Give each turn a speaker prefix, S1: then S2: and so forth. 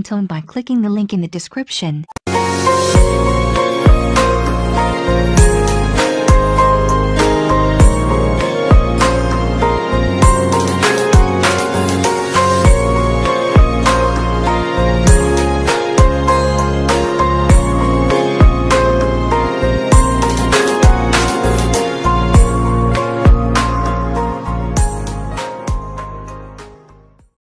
S1: tone by clicking the link in the description.